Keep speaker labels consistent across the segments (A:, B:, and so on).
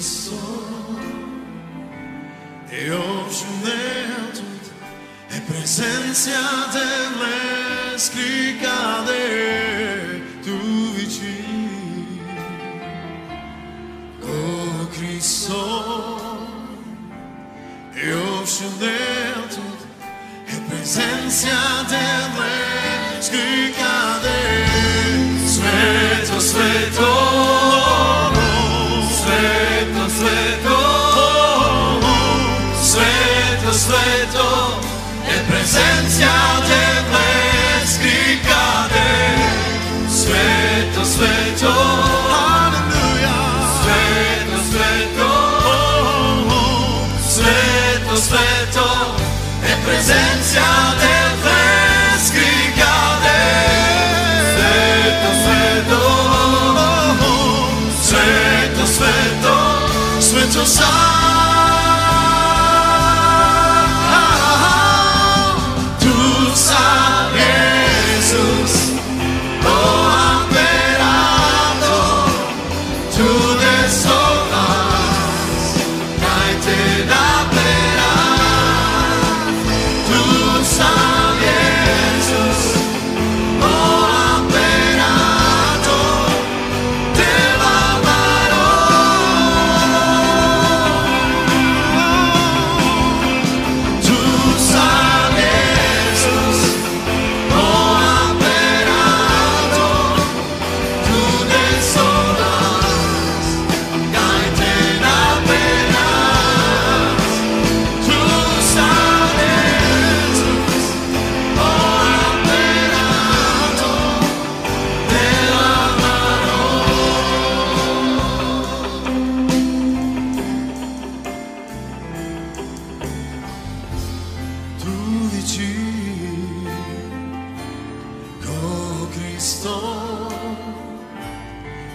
A: sou. E hoje dentro é presença deles cricade tu vici. O Cristo e hoje dentro é presença deles sveto, sveto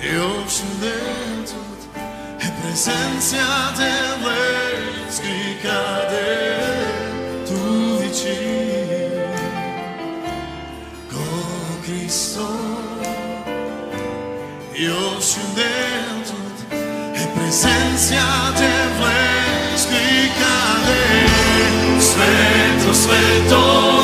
A: E ho scelto e presenza delle scricate, tu vicino, oh Cristo, io scelto e presenza delle scricate, sveto, sveto,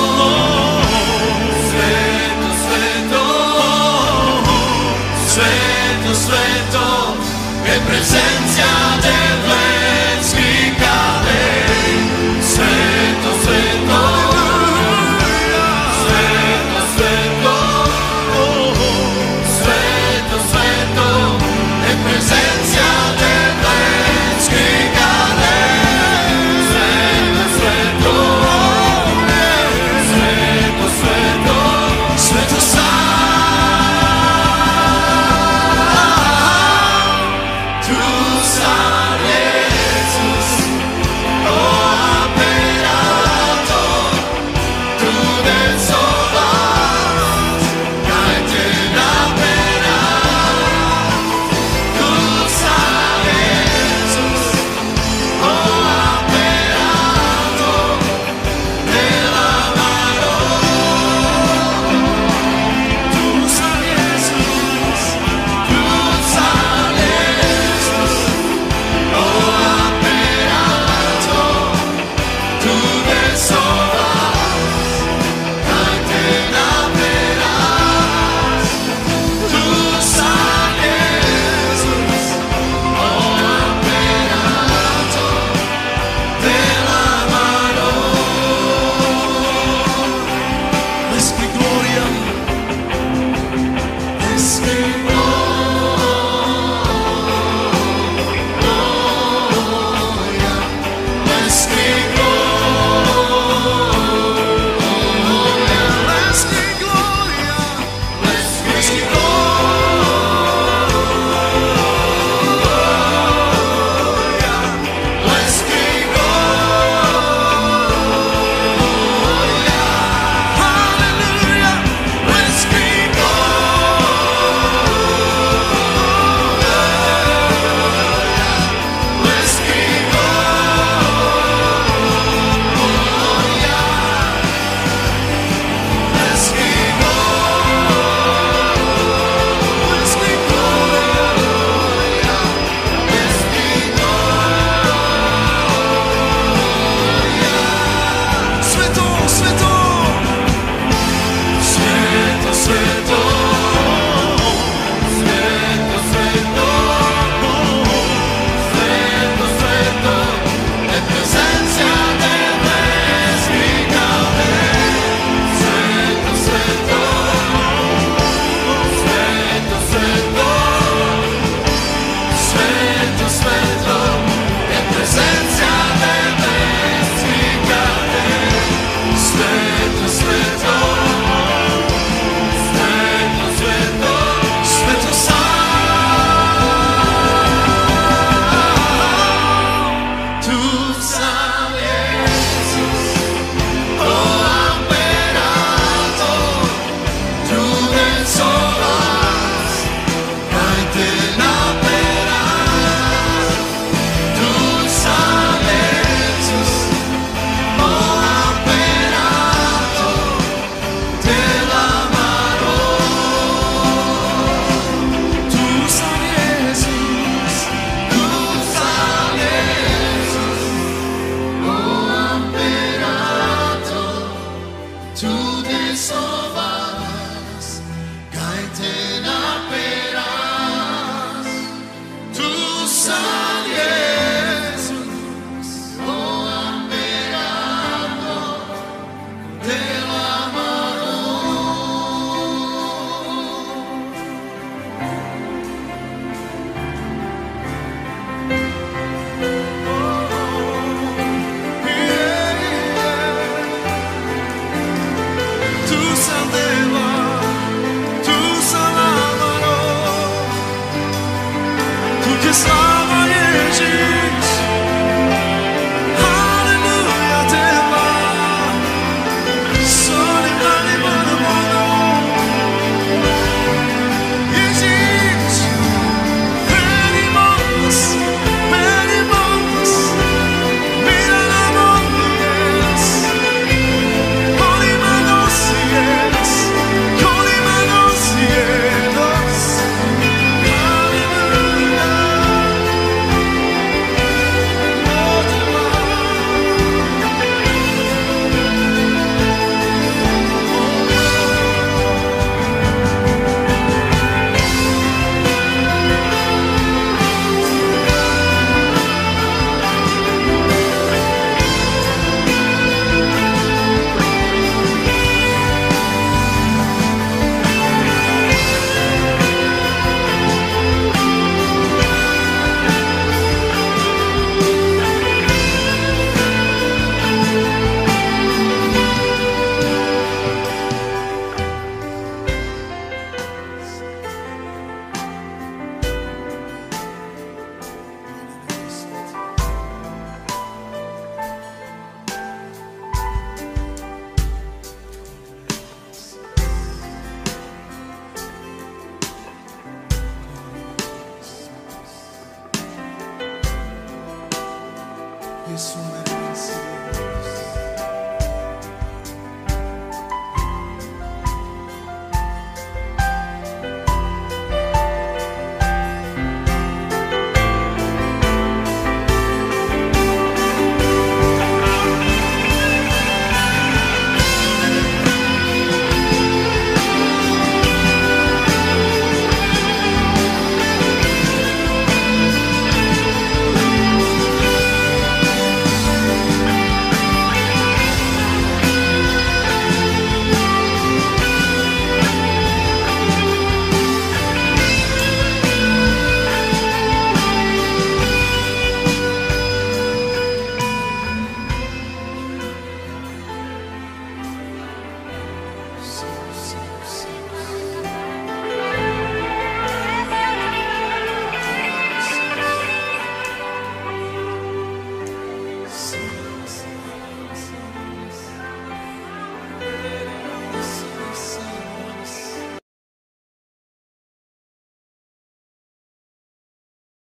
A: Isso merece.